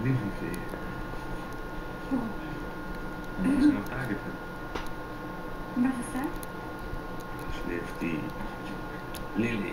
Lilly Oh, dat is nog Agatha. wat is dat? Dat is die Lily.